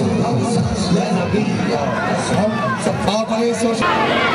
Let it be. Some